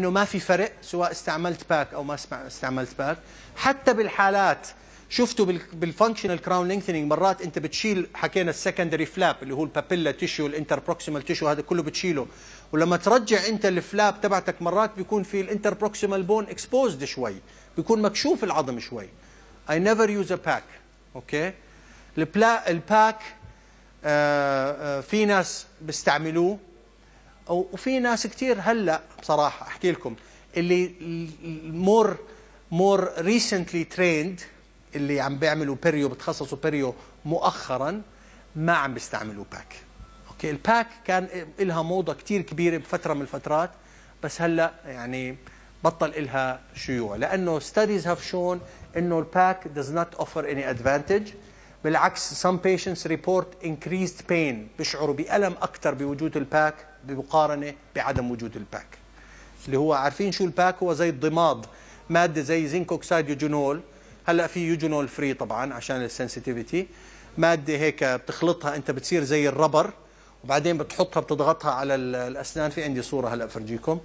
إنه ما في فرق سواء استعملت pack أو ما استعملت pack. حتى بالحالات شفتوا بال functional crown lengthening مرات أنت بتشيل حكينا ال secondary flap اللي هو ال papilla tissue ال interproximal tissue هذا كله بتشيله. ولما ترجع أنت ال flap تبعتك مرات بيكون في ال interproximal bone exposed شوي بيكون مكشوف العظم شوي. I never use a pack okay بلا ال pack آه آه في ناس بيستعملوه. وفي ناس كثير هلأ بصراحة أحكي لكم اللي more more recently trend اللي عم بيعملوا perio بتخصصوا perio مؤخرا ما عم بيستعملوا pack okay؟ ال pack كان لها موضة كثير كبيرة بفترة من الفترات بس هلأ يعني بطل لها شيوع. لأنه studies have shown إنه ال pack does not offer any advantage. بالعكس some patients report increased pain بيشعروا بألم أكثر بوجود ال pack بمقارنة بعدم وجود ال pack. اللي هو عارفين شو ال pack؟ هو زي الضماد مادة زي zinc oxide eugenol. هلأ في eugenol free طبعا عشان ال sensitivity مادة هيك بتخلطها أنت بتصير زي ال rubber وبعدين بتحطها بتضغطها على الأسنان. في عندي صورة هلأ بفرجيكم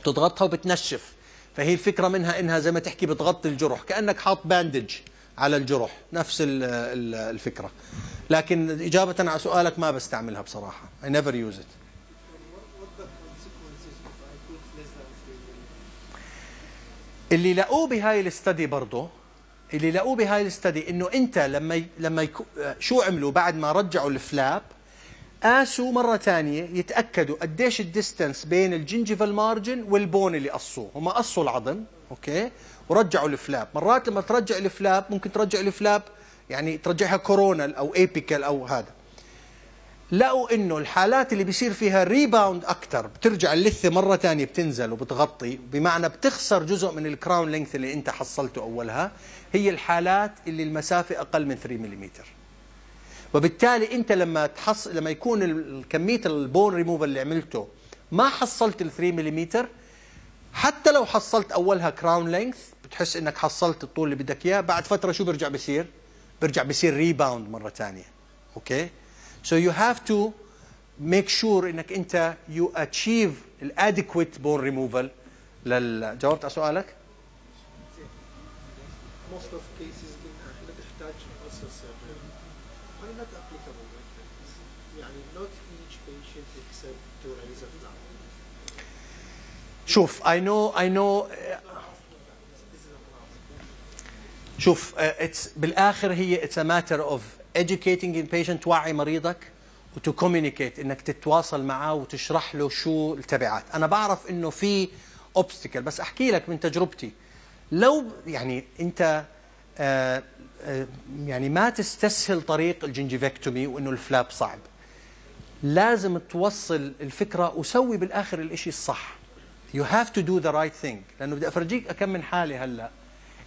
بتضغطها وبتنشف. فهي الفكرة منها إنها زي ما تحكي بتغطي الجرح كأنك حاط bandage على الجرح. نفس الفكرة. لكن إجابة على سؤالك ما بستعملها بصراحة. I never use it. اللي لقوه بهاي ال study برضه اللي لقوه بهاي ال study إنه أنت لما لما شو عملوا بعد ما رجعوا ال flap؟ قاسوا مرة ثانية يتأكدوا قديش ال distance بين ال gingival margin وال bone اللي قصوه. هم قصوا العظم okay؟ ورجعوا ال flap. مرات لما ترجع ال flap ممكن ترجع ال flap يعني ترجعها coronal أو apical أو هذا. لقوا إنه الحالات اللي بيصير فيها rebound أكثر بترجع اللثة مرة ثانية بتنزل وبتغطي بمعنى بتخسر جزء من ال crown length اللي أنت حصلته أولها هي الحالات اللي المسافة أقل من 3 ملم وبالتالي أنت لما تحص لما يكون كمية البون ريموفال اللي عملته ما حصلت ال 3 ملم حتى لو حصلت أولها crown length بتحس إنك حصلت الطول اللي بدك إياه بعد فترة شو بيرجع بيصير؟ بيرجع بيصير rebound مره ثانية okay so you have to make sure انك انت you achieve adequate bone removal لل جاوبت على سؤالك most of cases ما تحتاج also surgery are not applicable يعني not each patient except to raise a flap شوف I know I know شوف it's بالآخر هي it's a matter of educating ال patient توعي مريضك و to communicate إنك تتواصل معاه وتشرح له شو التبعات. أنا بعرف إنه في obstacle بس أحكي لك من تجربتي. لو يعني أنت آه آه يعني ما تستسهل طريق ال gingivectomy وإنه ال flap صعب. لازم توصل الفكرة وسوي بالآخر الإشي الصح. You have to do the right thing. لأنه بدي أفرجيك كم من حالة هلأ.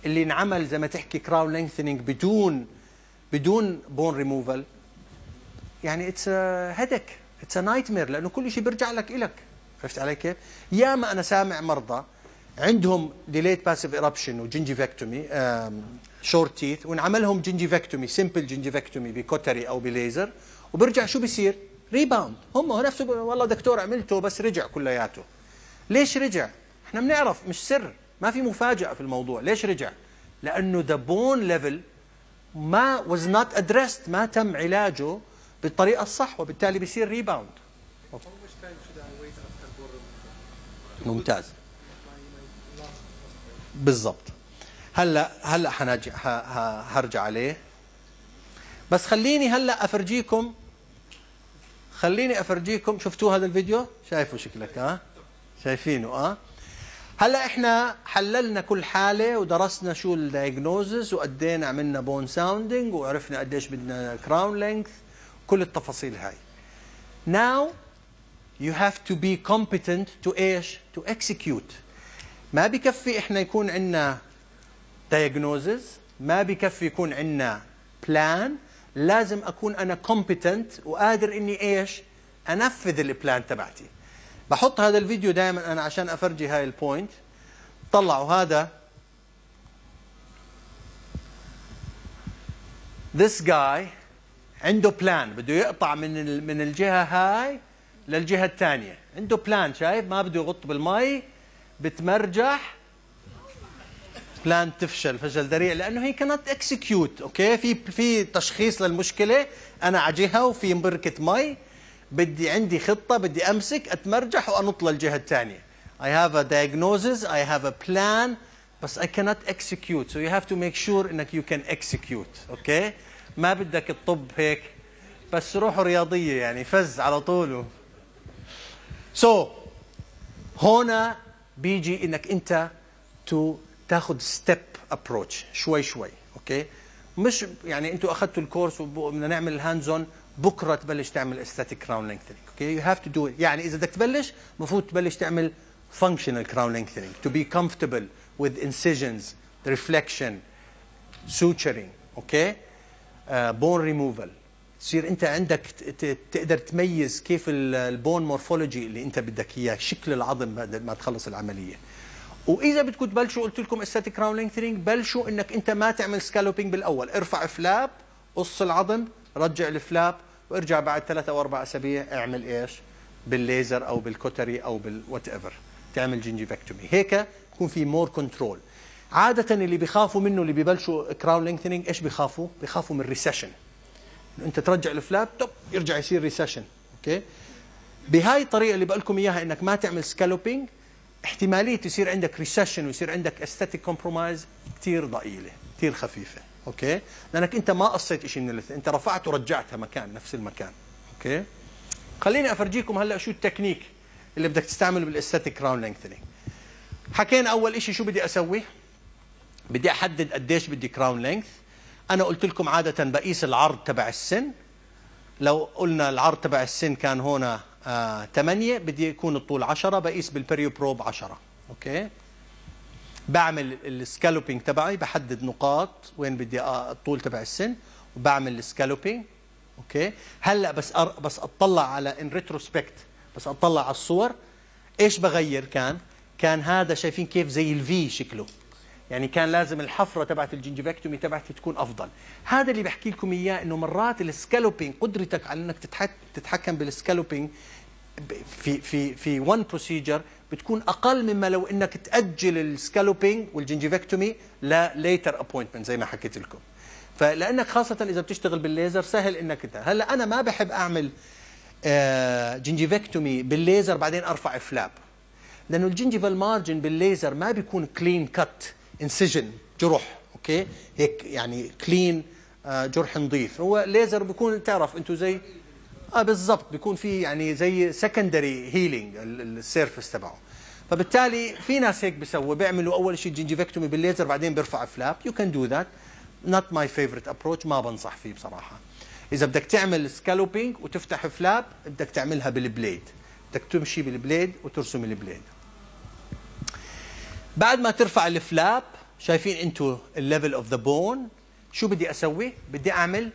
اللي انعمل زي ما تحكي crown lengthening بدون بدون بون ريموفال يعني it's headache it's nightmare لأنه كل شيء بيرجع لك إلك. عرفت علي كيف؟ ياما أنا سامع مرضى عندهم delayed passive eruption و gingivectomy short teeth وانعملهم جنجيفكتومي سمبل جنجيفكتومي بكوتري أو بليزر وبرجع شو بيصير؟ rebound هم نفسه والله دكتور عملته بس رجع كلياته. ليش رجع؟ إحنا بنعرف مش سر. ما في مفاجأة في الموضوع. ليش رجع؟ لأنه the bone level ما was not addressed ما تم علاجه بالطريقة الصح وبالتالي بيصير rebound ممتاز. بالضبط. هلا هلا حنرجع هرجع عليه. بس خليني هلا أفرجيكم خليني أفرجيكم شفتوا هذا الفيديو؟ شايفوا شكلك ها؟ شايفينه آه هلا إحنا حللنا كل حالة ودرسنا شو ال diagnosis وقدينا عملنا bone sounding وعرفنا قديش بدنا crown length كل التفاصيل هاي. Now you have to be competent to إيش؟ to execute. ما بكفي إحنا يكون عندنا diagnosis ما بكفي يكون عندنا plan لازم أكون أنا competent وقادر إني إيش؟ أنفذ ال plan تبعتي. بحط هذا الفيديو دائما أنا عشان أفرجي هاي ال point طلعوا هذا. This guy عنده plan بده يقطع من من الجهة هاي للجهة الثانية. عنده plan شايف؟ ما بده يغط بالمي. بتمرجح. plan تفشل فشل ذريع لأنه هي كانت execute okay في في تشخيص للمشكلة. أنا على جهة وفي بركة مي. بدي عندي خطة بدي أمسك أتمرجح وأنط للجهة الثانية. I have a diagnosis I have a plan بس I cannot execute. So you have to make sure إنك you can execute okay ما بدك تطب هيك بس روحه رياضية يعني فز على طول so so, هنا بيجي إنك أنت to تاخذ step approach شوي شوي okay مش يعني أنتوا أخذتوا ال course وبدنا نعمل ال hands بكرة تبلش تعمل aesthetic crown lengthening okay you have to do يعني إذا بدك تبلش المفروض تبلش تعمل functional crown lengthening to be comfortable with incisions reflection suturing أوكي بون ريموفال تصير أنت عندك تقدر تميز كيف ال bone morphology اللي أنت بدك إياه شكل العظم بعد ما تخلص العملية. وإذا بدكم تبلشوا قلت لكم esthetic crown lengthening بلشوا إنك أنت ما تعمل scalloping بالأول. ارفع flap قص العظم رجع ال flap وارجع بعد ثلاثة أو أربع أسابيع اعمل إيش؟ بالليزر أو بال cautery أو بال whatever تعمل gingivectomy هيك يكون في more control عادة اللي بيخافوا منه اللي ببلشوا crown lengthening إيش بيخافوا؟ بيخافوا من recession أنت ترجع ال flap طب يرجع يصير recession okay؟ بهاي الطريقة اللي بقول لكم إياها إنك ما تعمل scalloping احتمالية يصير عندك recession ويصير عندك esthetic compromise كثير ضئيلة كثير خفيفة. okay؟ لأنك أنت ما قصيت شيء من الاثنين أنت رفعت ورجعتها مكان نفس المكان. okay؟ خليني أفرجيكم هلأ شو التكنيك اللي بدك تستعمله بال esthetic crown lengthening. حكينا أول شيء شو بدي أسوي؟ بدي أحدد قديش بدي crown length. أنا قلت لكم عادة بقيس العرض تبع السن. لو قلنا العرض تبع السن كان هنا آه 8 بدي يكون الطول 10 بقيس بال perio probe 10 okay؟ بعمل ال scalloping تبعي بحدد نقاط وين بدي الطول تبع السن وبعمل ال scalloping okay؟ هلأ بس أر... بس أطلع على in retrospect بس أطلع على الصور إيش بغير كان؟ كان هذا شايفين كيف زي ال V شكله. يعني كان لازم الحفرة تبعت ال gingivectomy تبعتي تكون أفضل. هذا اللي بحكي لكم إياه إنه مرات ال scalloping قدرتك على إنك تتحكم بال scalloping في في في one procedure بتكون أقل مما لو إنك تأجل ال scalloping وال gingivectomy ل later appointment زي ما حكيت لكم. فلأنك خاصة إذا بتشتغل بالليزر سهل إنك أنت. هلأ أنا ما بحب أعمل gingivectomy بالليزر بعدين أرفع flap لأنه ال gingival margin بالليزر ما بيكون clean cut incision جرح okay؟ هيك يعني clean آه جرح نظيف. هو ليزر بيكون تعرف أنتم زي آه بالضبط. بيكون في يعني زي secondary healing ال surface تبعه. فبالتالي في ناس هيك بيسووا بيعملوا أول شيء gingivectomy بالليزر بعدين بيرفع flap you can do that not my favorite approach ما بنصح فيه بصراحة. إذا بدك تعمل scalloping وتفتح flap بدك تعملها بال blade بدك تمشي بال blade وترسم ال blade بعد ما ترفع ال flap شايفين أنتم ال level of the bone شو بدي أسوي؟ بدي أعمل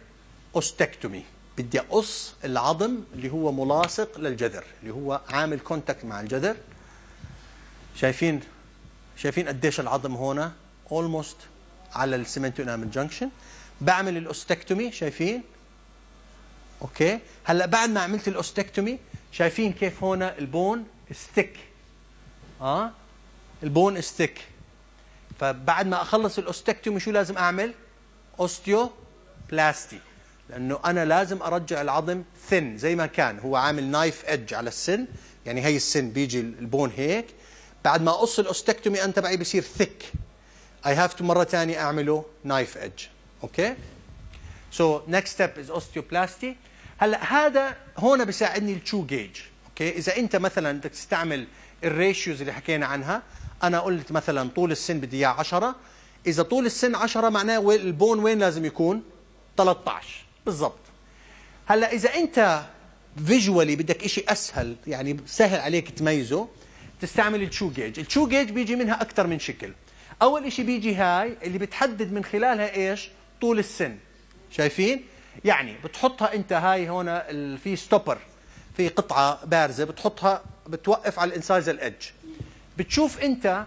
ostectomy بدي أقص العظم اللي هو ملاصق للجذر اللي هو عامل contact مع الجذر. شايفين؟ شايفين قديش العظم هنا almost على ال cemento enamel junction بعمل ال ostectomy شايفين؟ okay. هلأ بعد ما عملت ال ostectomy شايفين كيف هنا ال bone thick آه؟ ال bone thick فبعد ما أخلص ال ostectomy شو لازم أعمل؟ osteoplasty لأنه أنا لازم أرجع العظم thin زي ما كان. هو عامل knife edge على السن. يعني هي السن بيجي ال bone هيك. بعد ما اقص ال ostectomy أنا تبعي بصير thick I have to مرة ثانية أعمله knife edge okay؟ so next step is osteoplasty هلأ هذا هون بيساعدني ال Chu gauge okay؟ إذا أنت مثلا بدك تستعمل ال ratios اللي حكينا عنها أنا قلت مثلا طول السن بدي إياه 10 إذا طول السن 10 معناه ال bone وين لازم يكون؟ 13 بالضبط. هلا إذا أنت visually بدك شيء أسهل يعني سهل عليك تميزه تستعمل التشو جيج التشو جيج بيجي منها أكثر من شكل. أول شيء بيجي هاي اللي بتحدد من خلالها إيش؟ طول السن. شايفين؟ يعني بتحطها أنت هاي هون في stopper في قطعة بارزة بتحطها بتوقف على ال incisal edge بتشوف أنت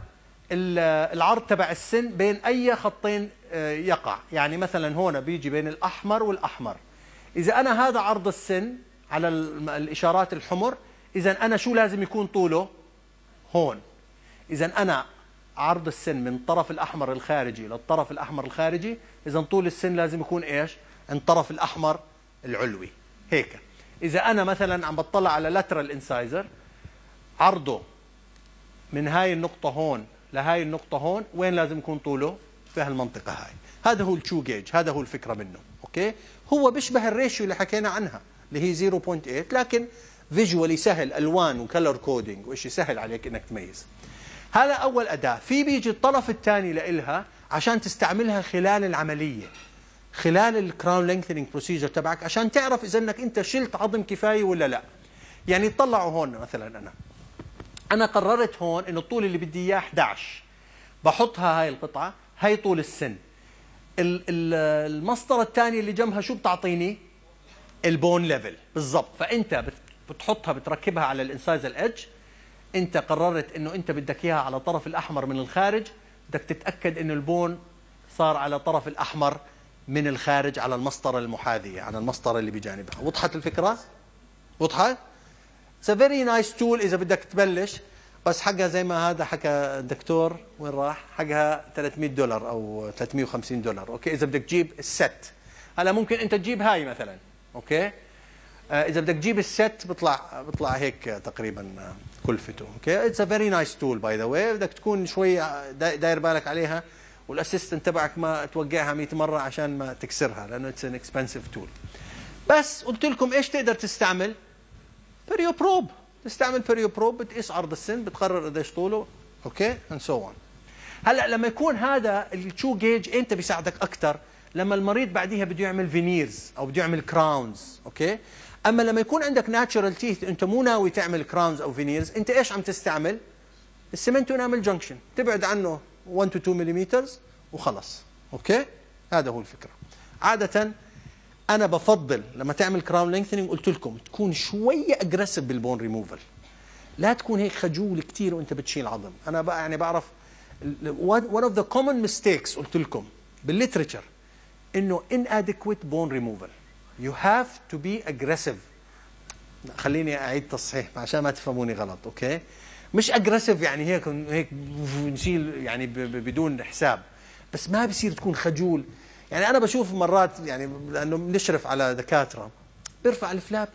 العرض تبع السن بين أي خطين يقع. يعني مثلا هون بيجي بين الأحمر والأحمر. إذا أنا هذا عرض السن على الإشارات الحمر إذا أنا شو لازم يكون طوله؟ هون. إذا أنا عرض السن من الطرف الأحمر الخارجي للطرف الأحمر الخارجي إذا طول السن لازم يكون عند الطرف الأحمر العلوي. هيك. إذا أنا مثلا عم بطلع على lateral incisor عرضه من هاي النقطة هون لهاي النقطة هون وين لازم يكون طوله؟ في هالمنطقة هاي. هذا هو التشو جيج هذا هو الفكرة منه okay؟ هو بيشبه ال ratio اللي حكينا عنها اللي هي 0.8 لكن visually سهل ألوان و color coding وشيء سهل عليك إنك تميز. هذا أول أداة. في بيجي الطرف الثاني لإلها عشان تستعملها خلال العملية. خلال ال crown lengthening procedure تبعك عشان تعرف إذا إنك أنت شلت عظم كفاية ولا لا. يعني طلعوا هون مثلا أنا. أنا قررت هون إنه الطول اللي بدي إياه 11 بحطها هاي القطعة هاي طول السن. المسطرة الثانية اللي جنبها شو بتعطيني؟ ال bone level. بالضبط. فأنت بتحطها بتركبها على ال incisal edge أنت قررت إنه أنت بدك إياها على الطرف الأحمر من الخارج. بدك تتأكد إنه ال bone صار على الطرف الأحمر من الخارج على المسطرة المحاذية على المسطرة اللي بجانبها. وضحت الفكرة؟ وضحت؟ It's very nice tool إذا بدك تبلش. بس حقها زي ما هذا حكى الدكتور وين راح؟ حقها 300 دولار أو 350 دولار. Okay؟ إذا بدك تجيب ال set. هلا ممكن أنت تجيب هاي مثلا. Okay؟ آه إذا بدك تجيب ال set بيطلع بيطلع هيك تقريبا كلفته. أوكي؟ It's a very nice tool by the way بدك تكون شوي داير بالك عليها. وال assistant تبعك ما توقعها 100 مرة عشان ما تكسرها لأنه it's an expensive tool بس قلت لكم إيش تقدر تستعمل؟ perio probe تستعمل perio probe بتقيس عرض السن بتقرر قديش طوله okay and so on هلأ لما يكون هذا التشو جيج أنت بيساعدك أكثر لما المريض بعديها بده يعمل veneers أو بده يعمل crowns okay أما لما يكون عندك natural teeth أنت مو ناوي تعمل crowns أو veneers أنت إيش عم تستعمل؟ ال cemento enamel junction تبعد عنه 1 to 2 ملم وخلص okay هذا هو الفكرة. عادة أنا بفضل لما تعمل crown lengthening قلت لكم تكون شوية اجريسيف بالبون ريموفل لا تكون هيك خجول كثير وأنت بتشيل عظم. أنا بقى يعني بعرف one of the common mistakes قلت لكم بال literature إنه inadequate bone removal. You have to be aggressive. خليني أعيد تصحيح عشان ما تفهموني غلط okay؟ مش aggressive يعني هيك هيك نشيل يعني بدون حساب. بس ما بصير تكون خجول. يعني أنا بشوف مرات يعني لأنه بنشرف على دكاترة بيرفع ال flap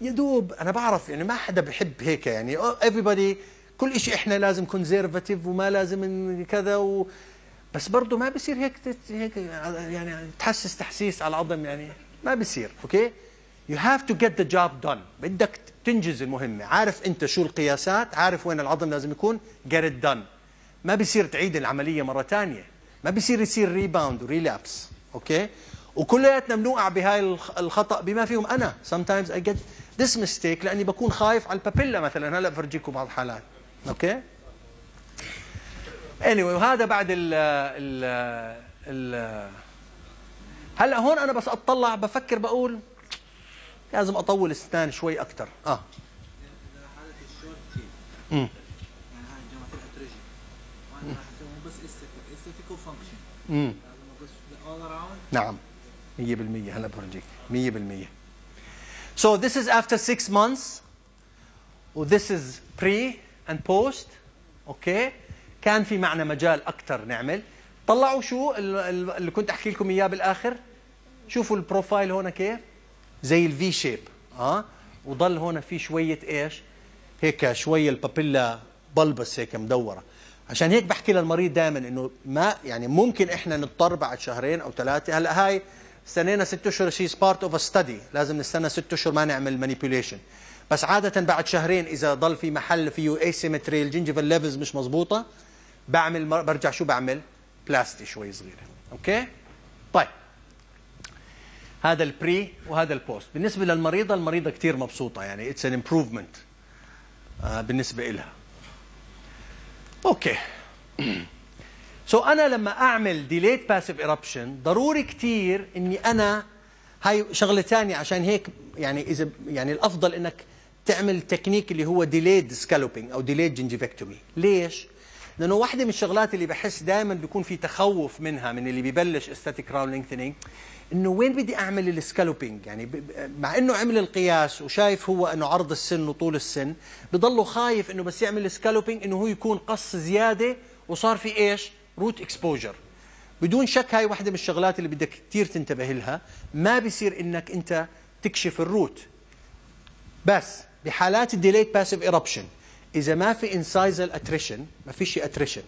يا دوب أنا بعرف يعني ما حدا بحب هيك يعني everybody كل شيء إحنا لازم conservative وما لازم كذا و بس برضه ما بصير هيك هيك يعني تحسس تحسيس على العظم يعني ما بصير okay you have to get the job done بدك تنجز المهمة. عارف أنت شو القياسات عارف وين العظم لازم يكون Get it done ما بصير تعيد العملية مرة ثانية ما بصير يصير rebound و relapse okay؟ وكلياتنا بنوقع بهاي الخطأ بما فيهم أنا. Sometimes I get this mistake لأني بكون خايف على ال papilla مثلا. هلأ بفرجيكم بعض الحالات. Okay؟ Anyway وهذا بعد ال ال ال هلأ هون أنا بس أطلع بفكر بقول لازم أطول السنان شوي أكثر آه. امم يعني هاي جامعه وأنا راح بس esthetic esthetic و function امم نعم. 100% هلا بفرجيك 100% So this is after six months. و this is pre and post. Okay كان في معنا مجال أكثر نعمل. طلعوا شو اللي كنت أحكي لكم إياه بالآخر؟ شوفوا ال profile هون كيف؟ زي ال V shape آه. وضل هون في شوية إيش؟ هيك شوية ال papilla بلبس هيك مدورة. عشان هيك بحكي للمريض دائما إنه ما يعني ممكن إحنا نضطر بعد شهرين أو ثلاثة. هلأ هاي استنينا ست أشهر شيء part of study لازم نستنى ست أشهر ما نعمل manipulation بس عادة بعد شهرين إذا ضل في محل فيه asymmetry ال gingival levels مش مزبوطه بعمل برجع شو بعمل؟ plasty شوي صغيره okay؟ طيب. هذا ال pre وهذا ال post بالنسبة للمريضة المريضة كثير مبسوطة. يعني it's an improvement بالنسبة لها okay. So so أنا لما أعمل delayed passive eruption ضروري كثير إني أنا هاي شغلة ثانية عشان هيك يعني إذا يعني الأفضل إنك تعمل تكنيك اللي هو delayed scalloping أو delayed gingivectomy ليش؟ لأنه واحدة من الشغلات اللي بحس دائما بيكون في تخوف منها من اللي ببلش esthetic crown lengthening إنه وين بدي أعمل ال scalloping يعني مع إنه عمل القياس وشايف هو إنه عرض السن وطول السن بضله خايف إنه بس يعمل ال scalloping إنه هو يكون قص زيادة وصار في إيش؟ root exposure بدون شك هاي واحدة من الشغلات اللي بدك كثير تنتبه لها. ما بيصير إنك أنت تكشف ال root بس بحالات ال delayed passive eruption إذا ما في incisal attrition ما في شيء attrition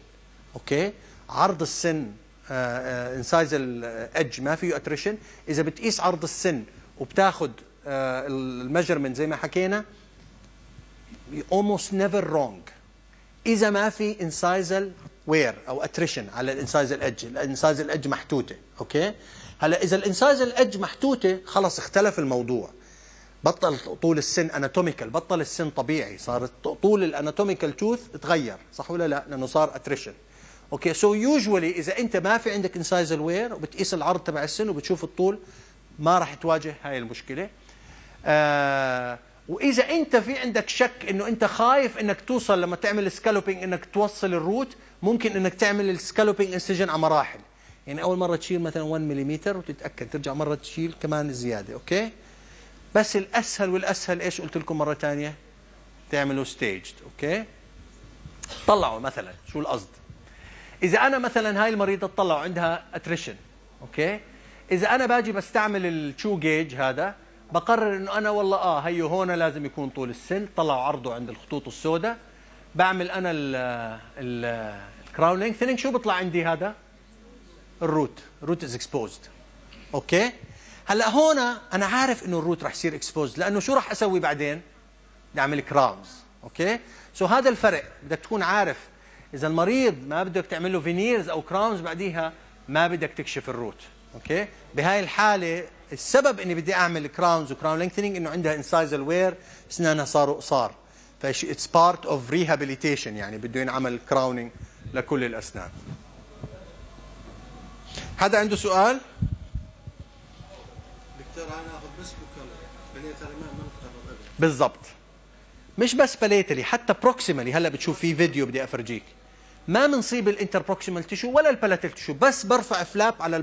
okay؟ عرض السن incisal edge ما فيه attrition إذا بتقيس عرض السن وبتاخذ ال measurement زي ما حكينا almost never wrong. إذا ما في incisal wear أو attrition على ال incisal edge ال incisal edge محتوتة okay؟ هلا إذا ال incisal edge محتوتة خلص اختلف الموضوع. بطل طول السن anatomical بطل السن طبيعي. صار طول ال anatomical tooth تغير صح ولا لا؟ لأنه صار attrition okay so usually إذا أنت ما في عندك incisal wear وبتقيس العرض تبع السن وبتشوف الطول ما راح تواجه هاي المشكلة. آه وإذا أنت في عندك شك إنه أنت خايف إنك توصل لما تعمل scalloping إنك توصل ال root ممكن إنك تعمل ال scalloping incision على مراحل. يعني أول مرة تشيل مثلا 1 ملم وتتأكد ترجع مرة تشيل كمان زيادة okay بس الأسهل والأسهل إيش قلت لكم مرة ثانية تعملوا staged okay؟ طلعوا مثلا شو القصد؟ إذا أنا مثلا هاي المريضة تطلعوا عندها attrition okay؟ إذا أنا باجي بستعمل التشو جيج هذا بقرر إنه أنا والله آه هيو هون لازم يكون طول السن طلعوا عرضه عند الخطوط السوداء بعمل أنا ال crown lengthening شو بيطلع عندي هذا؟ ال root ال root is exposed okay؟ هلا هون أنا عارف إنه ال root رح يصير exposed لأنه شو رح أسوي بعدين؟ بدي أعمل crowns okay؟ so هذا الفرق بدك تكون عارف. إذا المريض ما بدك تعمل له veneers أو crowns بعديها ما بدك تكشف ال root okay؟ بهاي الحالة السبب إني بدي أعمل crowns و crown lengthening إنه عندها incisal wear اسنانها صاروا قصار. فش it's part of rehabilitation يعني بده ينعمل crowning لكل الأسنان. حدا عنده سؤال؟ دكتور أنا أخذ بس ترى ما مش بس باليتري حتى بروكسيمالي هلا بتشوف في فيديو بدي أفرجيك. ما بنصيب الانتر بروكسيمال تشو ولا البلاتال تشو بس برفع فلاب على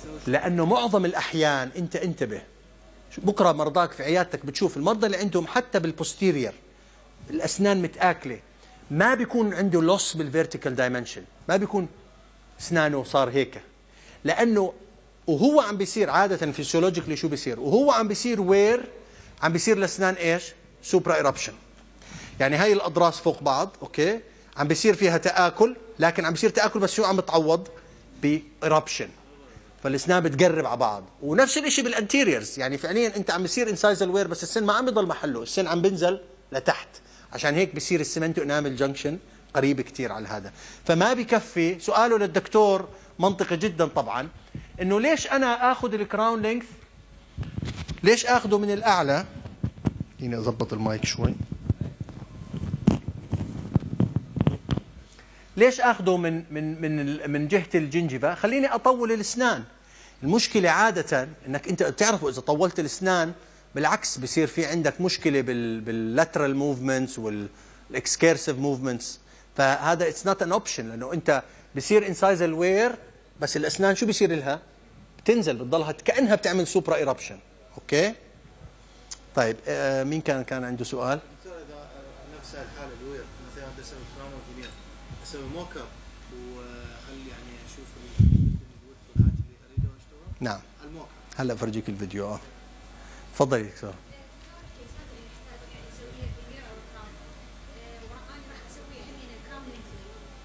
أسوي لأنه معظم الأحيان أنت انتبه. بكرة مرضاك في عيادتك بتشوف المرضى اللي عندهم حتى بال posterior الأسنان متآكلة. ما بيكون عنده loss بال vertical dimension ما بيكون اسنانه صار هيك. لأنه وهو عم بيصير عادة physiologically شو بيصير؟ وهو عم بيصير wear عم بيصير الاسنان إيش؟ supra eruption يعني هاي الاضراس فوق بعض okay؟ عم بيصير فيها تآكل لكن عم بيصير تآكل بس شو عم بتعوض؟ ب eruption فالأسنان بتقرب على بعض. ونفس الشيء بال anteriors يعني فعليا أنت عم بيصير incisal wear بس السن ما عم بيضل محله. السن عم بينزل لتحت. عشان هيك بصير ال cemento enamel junction قريب كثير على هذا. فما بكفي سؤاله للدكتور منطقي جدا طبعا إنه ليش أنا آخذ ال crown length ليش آخذه من الأعلى؟ فيني اضبط المايك شوي. ليش آخذه من من من من جهة ال gingiva خليني أطول الإسنان. المشكلة عادة إنك أنت بتعرفوا إذا طولت الإسنان بالعكس بصير في عندك مشكله بال بال lateral movements وال excursive movements فهذا it's not an option لأنه انت بصير incisal wear بس الاسنان شو بصير لها بتنزل بتضلها كانها بتعمل supra eruption okay طيب آه مين كان كان عنده سؤال دكتور اذا آه، نفس الحاله ال wear مثلا بدي أسوي crown و veneer أسوي mock up وهل يعني أشوف ال wear اللي اريده اشتغل نعم ال mock هلا بفرجيك الفيديو آه تفضلي دكتور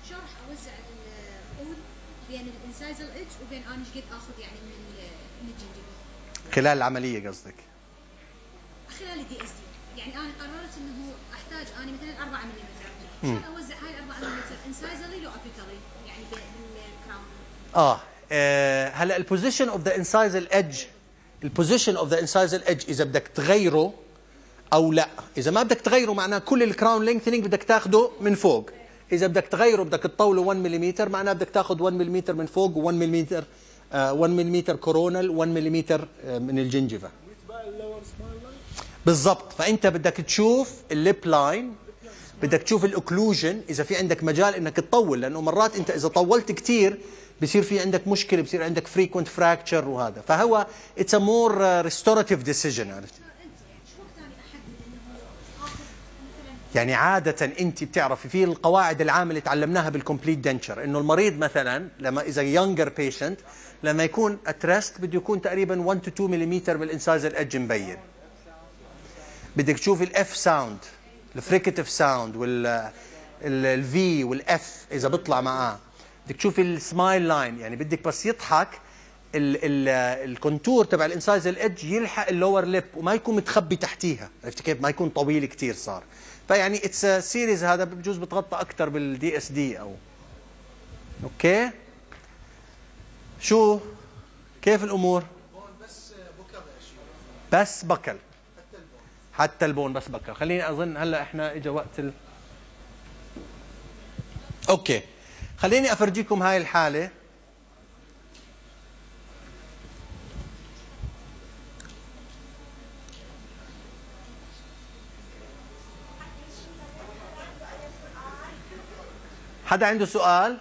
شو راح اوزع العود بين ال incisal edge وبين أنا إيش قد اخذ يعني من ال- من ال gingiva خلال العملية قصدك. خلال ال DSD يعني أنا قررت إنه أحتاج أنا مثلا 4 ملم عشان أوزع هاي ال 4 ملم incisally لو apically يعني بال crown آه آه، هلا ال position of the incisal edge ال position of the incisal edge إذا بدك تغيره أو لا. إذا ما بدك تغيره معناه كل ال crown lengthening بدك تاخده من فوق. إذا بدك تغيره بدك تطوله 1 ملم معناه بدك تاخذ 1 ملم من فوق و1 ملم 1 ملم coronal 1 ملم من ال gingiva بالضبط. فأنت بدك تشوف ال lip line بدك تشوف ال occlusion إذا في عندك مجال إنك تطول لأنه مرات أنت إذا طولت كثير بصير في عندك مشكلة بصير عندك frequent fracture وهذا. فهو it's more restorative decision عرفت؟ يعني عادة أنت بتعرفي في القواعد العامة اللي تعلمناها بال complete denture إنه المريض مثلا لما إذا younger patient لما يكون at rest بده يكون تقريبا 1 to 2 ملم بال incisal edge مبين. بدك تشوفي الاف ساوند الفريكتيف ساوند وال الفي والاف إذا بيطلع معاه. بدك تشوفي ال smile line يعني بدك بس يضحك ال ال ال contour تبع ال incisal edge يلحق ال lower lip وما يكون متخبي تحتيها. عرفتي كيف؟ ما يكون طويل كثير صار. فيعني it's series هذا بجوز بتغطى أكثر بال DSD أو. أوكي؟ شو؟ كيف الأمور؟ بس بكل. حتى البون بس بكر خليني أظن هلأ إحنا اجى وقت ال... أوكي. خليني أفرجيكم هاي الحالة. حدا عنده سؤال؟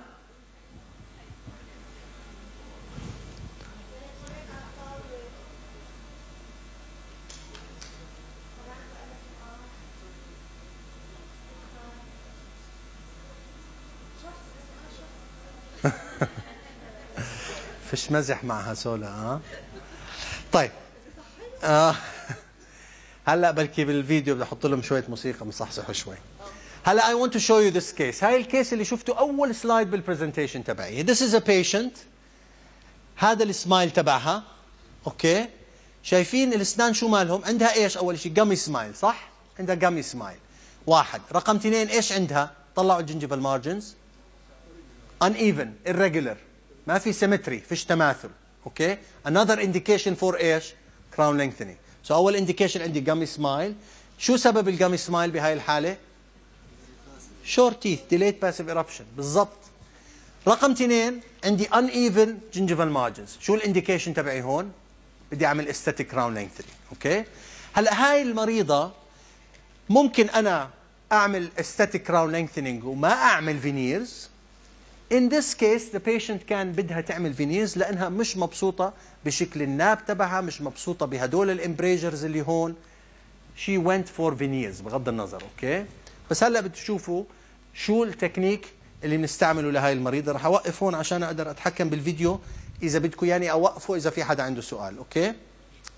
فيش مزح مع هسولا ها؟ طيب آه. هلا بلكي بالفيديو بدي أحط لهم شوية موسيقى مصحصحوا شوي. هلا I want to show you this case. هاي ال case اللي شفته أول slide بال presentation تبعي. This is a patient. هذا السمايل تبعها. okay؟ شايفين الأسنان شو مالهم؟ عندها إيش أول شيء gummy smile صح؟ عندها gummy smile واحد. رقم اثنين إيش عندها؟ طلعوا ال gingival margins uneven irregular. ما في symmetry فيش تماثل okay another indication for إيش؟ crown lengthening so أول indication عندي gummy smile شو سبب ال gummy smile بهاي الحالة؟ short teeth delayed passive eruption بالضبط. رقم اثنين عندي uneven gingival margins شو ال indication تبعي هون؟ بدي أعمل aesthetic crown lengthening okay هلأ هاي المريضة ممكن أنا أعمل aesthetic crown lengthening وما أعمل veneers In this case the patient كان بدها تعمل veneers لأنها مش مبسوطة بشكل الناب تبعها مش مبسوطة بهدول ال embrasures اللي هون. She went for veneers بغض النظر okay بس هلأ بتشوفوا شو التكنيك اللي بنستعمله لهي المريضة. رح أوقف هون عشان أقدر أتحكم بالفيديو. إذا بدكم يعني اوقفه إذا في حدا عنده سؤال okay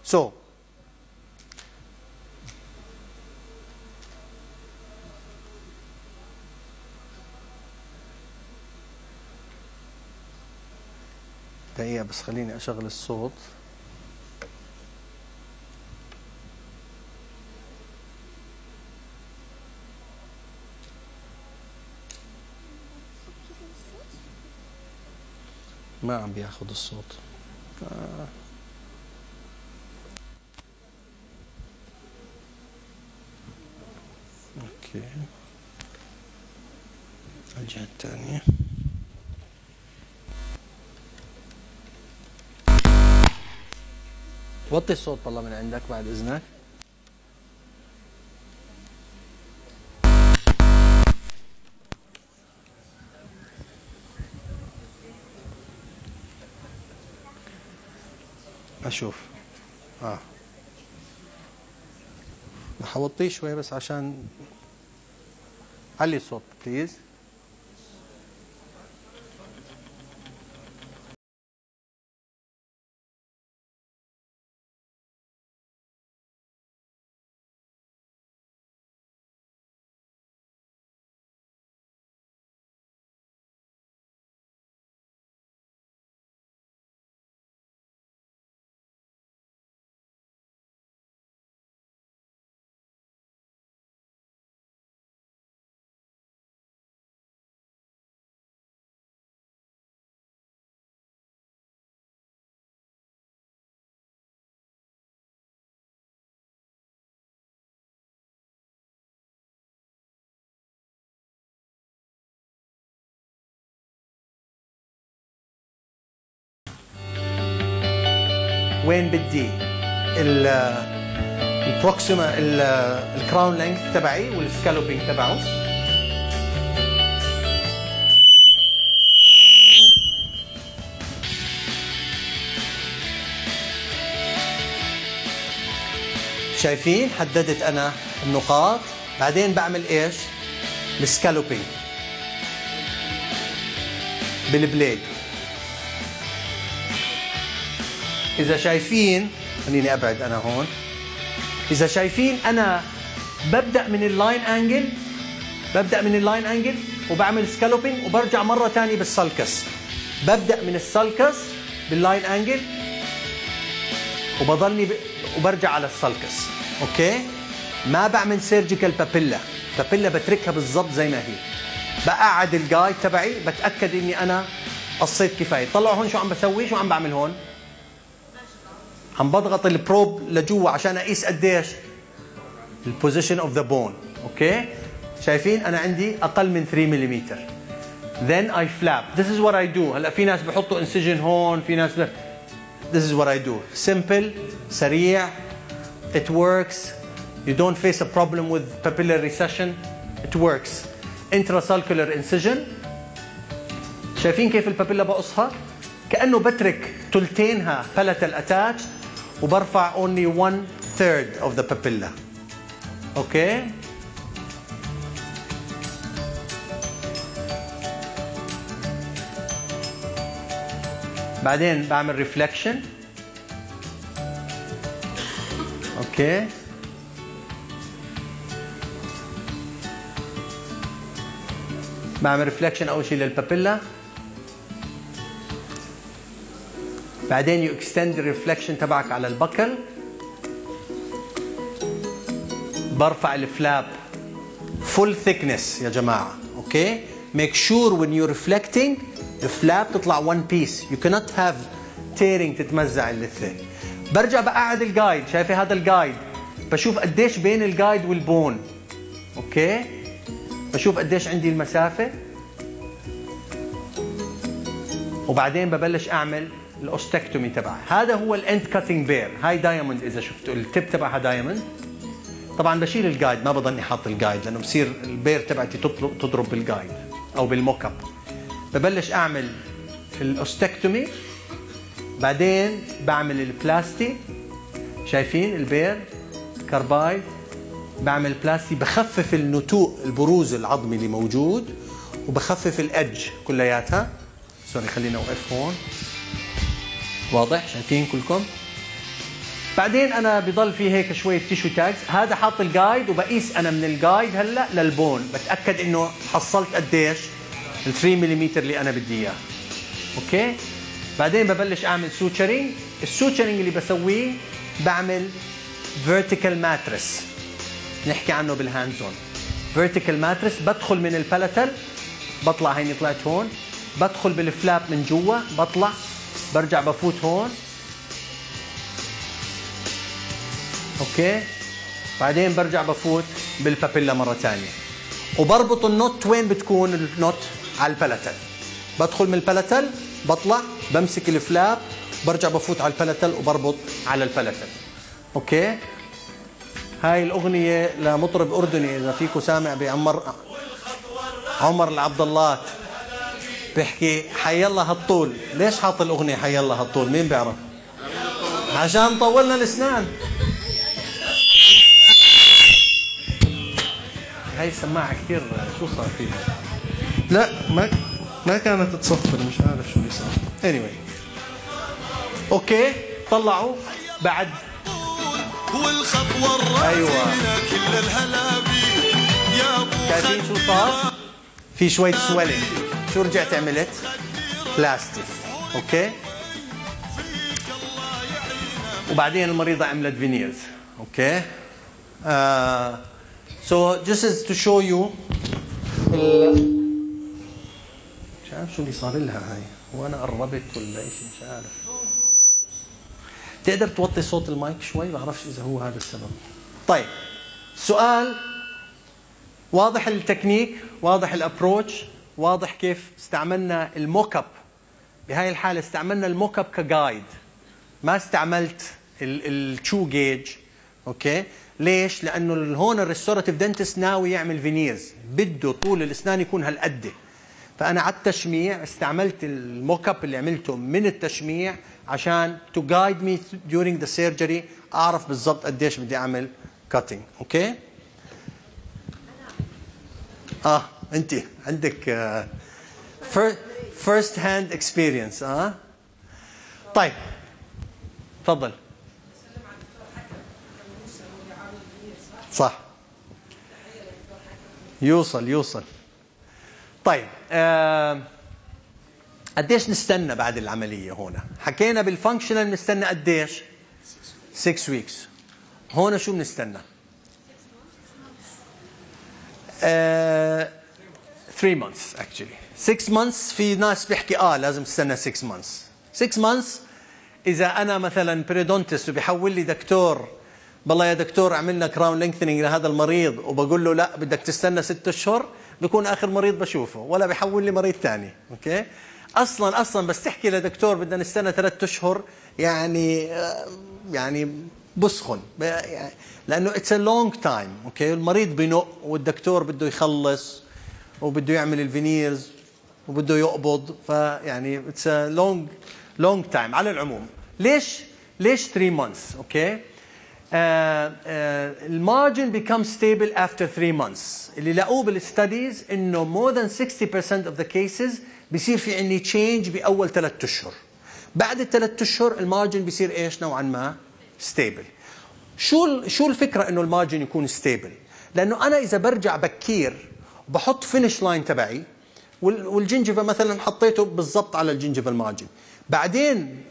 so so, دقيقة بس خليني أشغل الصوت. ما عم بياخذ الصوت. آه. أوكي. الجهة الثانية وطي الصوت طلع من عندك بعد إذنك. أشوف. آه. رح أوطيه شوي بس عشان علي الصوت بليز وين بدي ال ال approximate crown length تبعي وال scalloping تبعه. شايفين؟ حددت أنا النقاط. بعدين بعمل إيش؟ ال scalloping بال blade. إذا شايفين خليني أبعد أنا هون. إذا شايفين أنا ببدأ من ال line angle ببدأ من ال line angle وبعمل scalloping وبرجع مرة ثانية بال sulcus ببدأ من ال sulcus بال line angle وبضلني ب... وبرجع على ال sulcus okay؟ ما بعمل surgical papilla papilla بتركها بالضبط زي ما هي. بقعد ال guide تبعي بتأكد إني أنا قصيت كفاية. طلعوا هون شو عم بسوي؟ شو عم بعمل هون؟ عم بضغط ال probe لجوا عشان أقيس قديش. ال position of the bone okay شايفين؟ أنا عندي أقل من 3 ملم then I flap. This is what I do. هلأ في ناس بحطوا incision هون في ناس ب... this is what I do. Simple سريع. It works. You don't face a problem with papillary recession. It works. Intrasulcular incision. شايفين كيف البابيلا بقصها؟ كأنه بترك ثلثينها palatal attached. وبرفع only one third of the papilla. أوكي بعدين بعمل reflection okay بعمل reflection أول شيء لل papilla بعدين you extend ال reflection تبعك على ال buccal برفع ال flap full thickness يا جماعة okay make sure when you're reflecting ال flap تطلع one piece. You cannot have tearing تتمزع اللثه برجع بقعد ال guide شايفة هذا ال guide بشوف قديش بين ال guide وال bone okay بشوف قديش عندي المسافة. وبعدين ببلش أعمل ال ostectomy تبعها هذا هو ال end cutting bur هاي diamond إذا شفتوا ال tip تبعها diamond طبعا بشيل ال guide ما بضلني حاط ال guide لأنه بصير ال bur تبعتي تطلب تضرب بال guide أو بال mock up ببلش أعمل ال ostectomy بعدين بعمل ال plasty شايفين ال bur carbide بعمل plasty بخفف النتوء البروز العظمي اللي موجود وبخفف ال edge كلياتها. sorry خلينا أوقف هون. واضح شايفين كلكم. بعدين أنا بضل في هيك شوية tissue tags هذا حاط ال guide وبقيس أنا من ال guide هلأ لل bone. بتأكد إنه حصلت قديش ال 3 ملم اللي أنا بدي إياه. okay؟ بعدين ببلش أعمل suturing ال suturing اللي بسويه بعمل vertical mattress نحكي عنه بال hands on vertical mattress بدخل من ال palatal بطلع هيني طلعت هون. بدخل بال flap من جوا بطلع برجع بفوت هون. okay. بعدين برجع بفوت بال papilla مرة ثانية. وبربط ال knot وين بتكون ال knot؟ على ال palatal بدخل من ال palatal بطلع بمسك ال flap برجع بفوت على ال palatal وبربط على ال palatal okay. هاي الأغنية لمطرب أردني إذا فيكم سامع بعمر عمر العبد الله. بيحكي حي الله هالطول. ليش حاط الأغنية حي الله هالطول؟ مين بيعرف؟ عشان طولنا الأسنان. هاي السماعه كثير شو صار فيها؟ لا ما ما كانت تصفر مش عارف شو اللي صار. Anyway. أوكي طلعوا. بعد. والخطوة الرابعة أيوة. كل الهلا بيك يا أبو شايفين شو صار؟ في شوية swelling شو رجعت عملت؟ بلاستيك. okay؟ وبعدين المريضة عملت veneers okay؟ آه so just as to show you مش عارف شو اللي صار لها هاي. وأنا قربت ولا شيء مش عارف. تقدر توطي صوت المايك شوي؟ بعرفش إذا هو هذا السبب. طيب سؤال واضح التكنيك واضح ال approach واضح كيف استعملنا ال mock up بهاي الحالة استعملنا ال mock up ك guide ما استعملت ال tissue gauge okay ليش؟ لأنه هون ال restorative dentist ناوي يعمل veneers بده طول الأسنان يكون هالقد. فأنا على التشميع استعملت ال mock up اللي عملته من التشميع عشان to guide me during the surgery أعرف بالضبط قديش بدي أعمل cutting okay آه انت عندك first hand experience آه. طيب تفضل. صح. يوصل يوصل. طيب آه قديش نستنى بعد العملية هنا حكينا بال functional نستنى قديش؟ 6 weeks هون شو بنستنى؟ 3 months actually. 6 months في ناس بيحكي آه لازم تستنى 6 months. 6 months إذا أنا مثلا periodontist وبيحول لي دكتور بالله يا دكتور عملنا crown lengthening لهذا المريض وبقول له لا بدك تستنى ست أشهر بكون آخر مريض بشوفه ولا بحول لي مريض ثاني okay؟ أصلا أصلا بس تحكي لدكتور بدنا نستنى ثلاث أشهر يعني آه، يعني بسخن. لأنه it's a long time okay المريض بنق والدكتور بده يخلص وبده يعمل ال veneers وبده يقبض فيعني it's a long long time على العموم. ليش؟ ليش 3 months okay ال margin becomes stable after 3 months. اللي لقوه بال studies إنه more than 60% of the cases بصير في عندي change بأول ثلاث أشهر. بعد الثلاث أشهر ال margin بصير إيش نوعا ما؟ stable شو شو الفكرة إنه ال margin يكون stable لأنه أنا إذا برجع بكير وبحط finish line تبعي وال- وال gingiva مثلا حطيته بالضبط على ال gingival margin. بعدين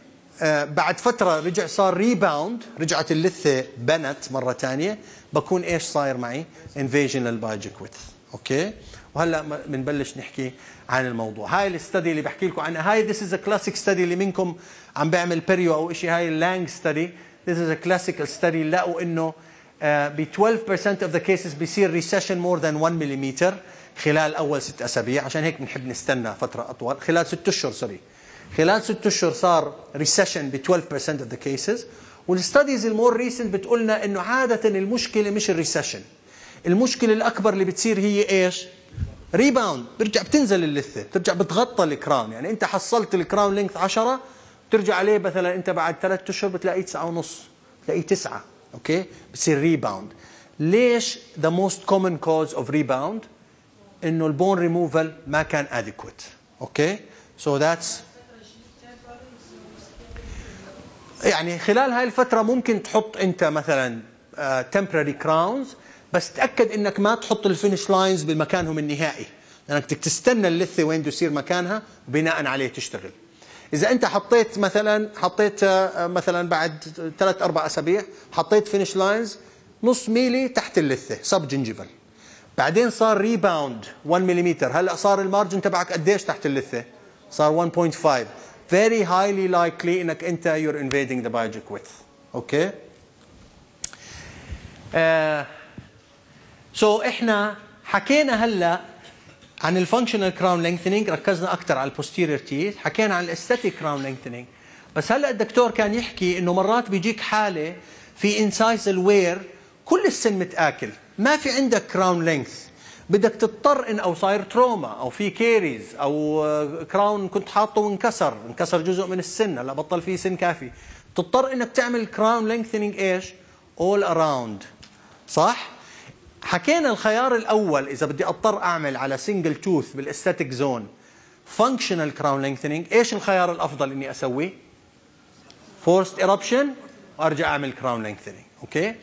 آه، بعد فترة رجع صار rebound رجعت اللثة بنت مرة ثانية بكون إيش صاير معي؟ invasion لل biologic width okay؟ وهلأ بنبلش نحكي عن الموضوع. هاي ال study اللي بحكي لكم عنها. هاي this is classic study اللي منكم عم بيعمل perio أو شيء هاي ال Lang study this is classical study لقوا انه ب 12% of the cases بيصير recession more than 1 ملم خلال أول ست أسابيع. عشان هيك بنحب نستنى فترة أطول. خلال ست أشهر sorry خلال ست أشهر صار recession ب 12% of the cases. وال studies ال more recent بتقولنا إنه عادة المشكلة مش ال recession المشكلة الأكبر اللي بتصير هي إيش؟ rebound بترجع بتنزل اللثة. بترجع بتغطى ال crown يعني أنت حصلت ال crown length 10 بترجع عليه مثلا أنت بعد ثلاث أشهر بتلاقيه 9 ونص بتلاقيه 9 okay? بتصير rebound ليش the most common cause of rebound إنه البون ريموفال ما كان adequate okay? so that's يعني خلال هاي الفترة ممكن تحط أنت مثلا temporary crowns بس تأكد أنك ما تحط ال finish lines بمكانهم النهائي. لأنك بدك تستنى اللثة وين بده يصير مكانها وبناء عليه تشتغل. إذا أنت حطيت مثلا حطيت آه، مثلا بعد ثلاث أربع أسابيع حطيت finish lines نص ميلي تحت اللثة subgingival بعدين صار rebound 1 ملم هلأ صار ال margin تبعك قديش تحت اللثة؟ صار 1.5 very highly likely إنك أنت you're invading the biologic width. okay آه so إحنا حكينا هلأ عن ال functional crown lengthening ركزنا أكثر على ال posterior teeth حكينا عن ال esthetic crown lengthening بس هلأ الدكتور كان يحكي إنه مرات بيجيك حالة في incisal wear كل السن متآكل. ما في عندك crown length بدك تضطر إن أو صاير trauma أو في caries أو آه، crown كنت حاطه وانكسر انكسر جزء من السن هلأ بطل فيه سن كافي. تضطر إنك تعمل crown lengthening إيش؟ all around صح؟ حكينا الخيار الأول إذا بدي أضطر أعمل على single tooth بال esthetic zone functional crown lengthening إيش الخيار الأفضل إني اسويه forced eruption وأرجع أعمل crown lengthening okay؟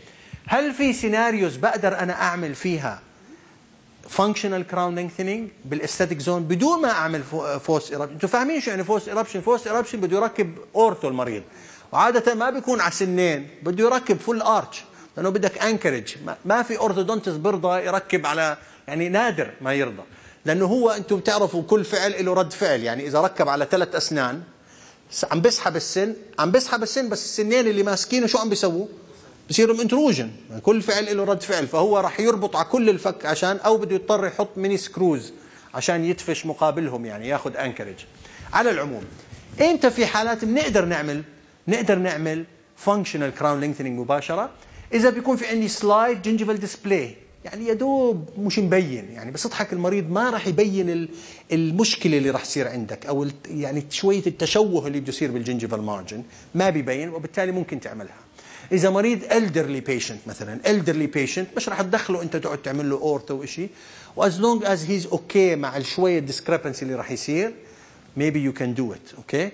هل في scenarios بقدر أنا أعمل فيها functional crown lengthening بال esthetic zone بدون ما أعمل forced eruption أنتوا فاهمين شو يعني forced eruption forced eruption بده يركب ortho المريض وعادة ما بيكون على سنين بده يركب full arch لأنه بدك anchorage ما في orthodontist برضى يركب على يعني نادر ما يرضى. لأنه هو أنتم بتعرفوا كل فعل له رد فعل. يعني إذا ركب على ثلاث أسنان عم بسحب السن عم بسحب السن بس السنين اللي ماسكينه شو عم بيسووا؟ بصيروا intrusion يعني كل فعل له رد فعل. فهو راح يربط على كل الفك عشان أو بده يضطر يحط mini screws عشان يدفش مقابلهم يعني ياخذ anchorage على العموم إنت في حالات بنقدر نعمل نقدر نعمل functional crown lengthening مباشرة. إذا بيكون في عندي slight gingival display يعني يا دوب مش مبين يعني بضحك المريض ما راح يبين ال- المشكلة اللي راح تصير عندك أو يعني شوية التشوه اللي بده يصير بال gingival margin ما بيبين وبالتالي ممكن تعملها. إذا مريض elderly patient مثلا elderly patient مش راح تدخله أنت تقعد تعمل له ortho وشيء و as long as he's okay مع شوية discrepancy اللي راح يصير maybe you can do it okay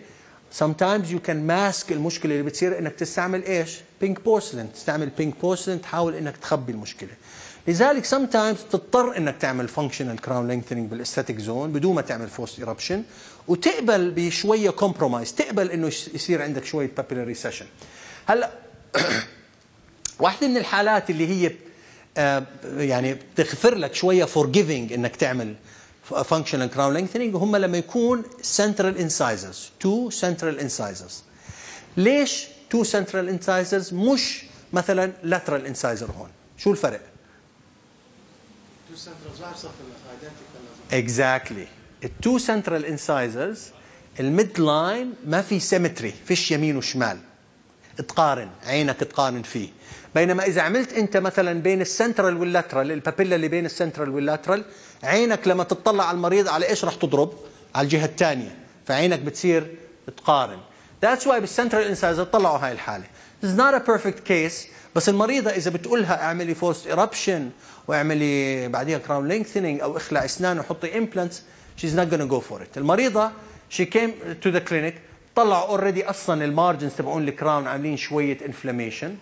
sometimes you can mask المشكلة اللي بتصير إنك تستعمل إيش؟ pink porcelain. تستعمل pink porcelain تحاول إنك تخبي المشكلة. لذلك sometimes تضطر إنك تعمل functional crown lengthening بالاستاتيك زون بدون ما تعمل forced eruption. وتقبل بشوية compromise تقبل إنه يصير عندك شوية papillary recession. هلأ واحدة من الحالات اللي هي آه، يعني بتغفر لك شوية forgiving إنك تعمل functional crown lengthening هم لما يكون central incisors two central incisors ليش two central incisors مش مثلا lateral incisor هون. شو الفرق؟ exactly ال two central incisors ال midline ما في symmetry فيش يمين وشمال. تقارن عينك تقارن فيه. بينما إذا عملت أنت مثلا بين ال central وال lateral ال papilla اللي بين ال central وال lateral عينك لما تطلع على المريض على إيش راح تضرب؟ على الجهة الثانية. فعينك بتصير تقارن. That's why بال central incisor طلعوا هاي الحالة. Is not a perfect case بس المريضة إذا بتقولها اعملي forced eruption واعملي بعديها crown lengthening أو اخلع أسنان وحطي implants she's not gonna go for it. المريضة she came to the clinic طلعوا already أصلا ال margins تبعون ال crown عاملين شوية inflammation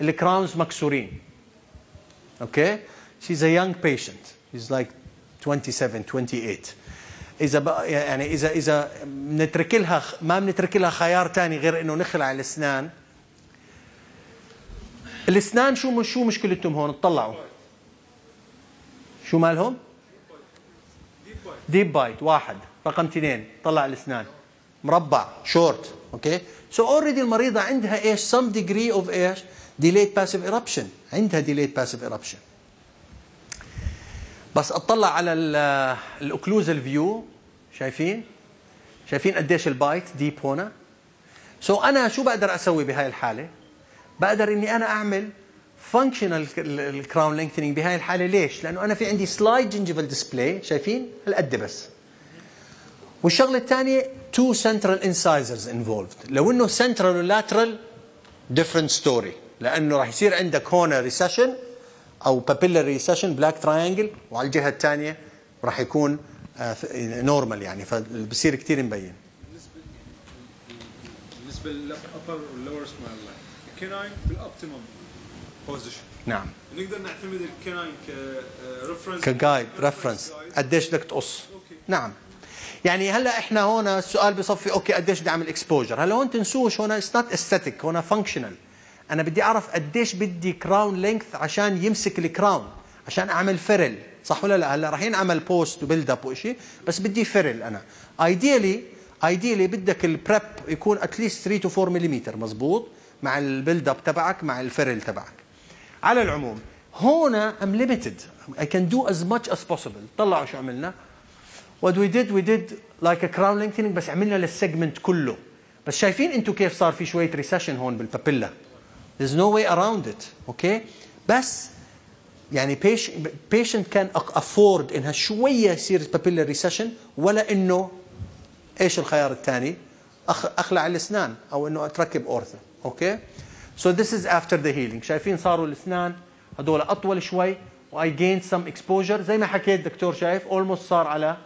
ال crowns مكسورين. okay she's a young patient. She's like 27 28 إذا بقى يعني اذا إذا بنترك لها ما بنترك لها خيار ثاني غير إنه نخلع الأسنان. الأسنان شو شو مشكلتهم هون؟ اطلعوا شو مالهم؟ deep bite واحد. رقم اثنين. طلع الأسنان. مربع short okay so already المريضة عندها إيش؟ some degree of إيش؟ delayed passive eruption. عندها delayed passive eruption. بس أطلع على ال occlusal view شايفين؟ شايفين قديش ال bite؟ deep هنا. so so أنا شو بقدر أسوي بهاي الحالة؟ بقدر إني أنا أعمل functional ال crown lengthening بهاي الحالة. ليش؟ لأنه أنا في عندي slight gingival display شايفين؟ هالقد بس. والشغلة الثانية two central incisors involved لو إنه central و lateral different story لأنه راح يصير عندك هون recession أو papillary recession black triangle وعلى الجهة الثانية راح يكون normal يعني. فبصير كثير مبين. بالنسبة للابر واللور سمايل لاين الكيناين بالاوبتيمم بوزيشن نعم. نقدر نعتمد ال canine ك reference ك guide reference قديش بدك تقص. نعم. يعني هلا إحنا هون السؤال بصفي okay قديش بدي أعمل exposure هلا هون تنسوش هون it's not aesthetic هون functional أنا بدي أعرف قديش بدي crown length عشان يمسك ال crown عشان أعمل ferrule صح ولا لا؟ هلا راح ينعمل post و build up وشيء بس بدي ferrule أنا. ideally ideally بدك ال prep يكون at least 3 to 4 ملم مزبوط؟ مع ال build up تبعك مع ال ferrule تبعك. على العموم هون I'm limited I can do as much as possible. طلعوا شو عملنا؟ What we did we did like a crown lengthening بس عملنا لل segment كله. بس شايفين أنتم كيف صار في شوية recession هون بال papilla. There's no way around it okay بس يعني patient كان afford إنها شوية يصير papillary recession ولا إنه إيش الخيار الثاني؟ أخلع الأسنان أو إنه أتركب ortho okay so this is after the healing. شايفين صاروا الأسنان هدول أطول شوي و I gained some exposure. زي ما حكيت دكتور شايف almost صار على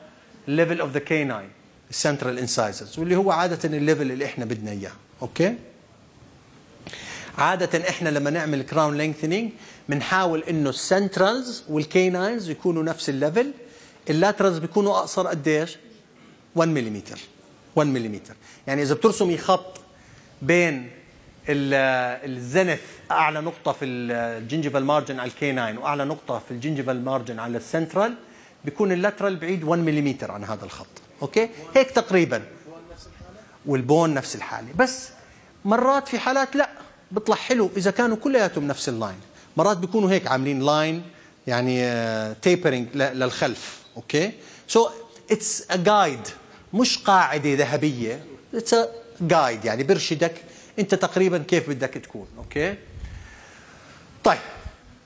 level of the canine. Central incisors واللي هو عادة ال level اللي إحنا بدنا إياه. okay؟ عادة إحنا لما نعمل crown lengthening بنحاول إنه ال centrals وال canines يكونوا نفس ال level. ال laterals بيكونوا أقصر قديش؟ 1 ملم 1 ملم يعني إذا بترسمي خط بين ال zenith أعلى نقطة في ال gingival margin على ال canine وأعلى نقطة في ال gingival margin على السنترال بيكون ال lateral بعيد 1 ملم عن هذا الخط. okay؟ هيك تقريبا. وال bone نفس الحالة. بس مرات في حالات لا بيطلع حلو. إذا كانوا كلياتهم نفس ال line مرات بيكونوا هيك عاملين line يعني tapering للخلف. okay؟ so it's a guide مش قاعدة ذهبية. it's a guide يعني بيرشدك أنت تقريبا كيف بدك تكون. okay؟ طيب.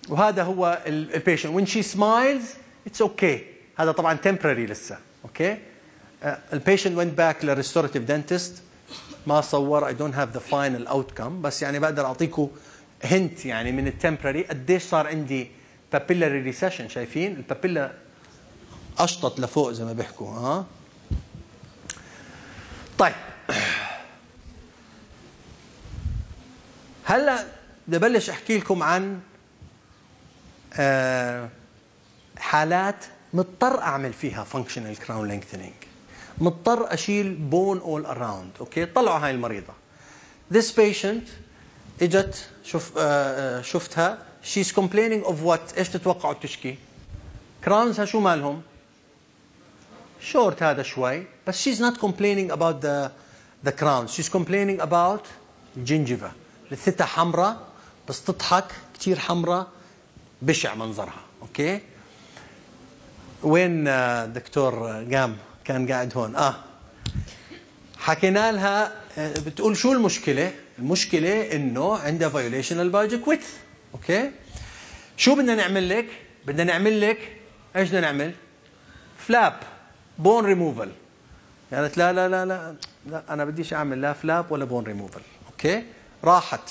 وهذا هو ال patient when she smiles it's okay. هذا طبعا temporary لسه. okay ال patient went back لل restorative dentist ما صور. I don't have the final outcome. بس يعني بقدر اعطيكم hint يعني من ال temporary قديش صار عندي papillary recession شايفين؟ ال papilla اشطط لفوق زي ما بيحكوا. ها طيب. هلأ بدي أبلش أحكي لكم عن آه، حالات مضطر أعمل فيها functional crown lengthening. مضطر أشيل bone all around okay؟ طلعوا هاي المريضة. This patient إجت شوف آه، آه، شفتها. She's complaining of what إيش تتوقعوا تشكي؟ crowns ها شو مالهم؟ شورت هذا شوي. بس she's not complaining about the the crowns. She's complaining about ال gingiva لثتها حمراء بس تضحك كثير حمراء بشع منظرها. okay؟ وين آه، دكتور قام كان قاعد هون؟ آه. حكينا لها آه، بتقول شو المشكلة؟ المشكلة إنه عندها violation ال biologic width okay؟ شو بدنا نعمل لك؟ بدنا نعمل لك إيش بدنا نعمل؟ flap بون ريموفال قالت لا لا لا لا لا أنا بديش أعمل لا فلاب ولا بون ريموفال أوكي؟ راحت.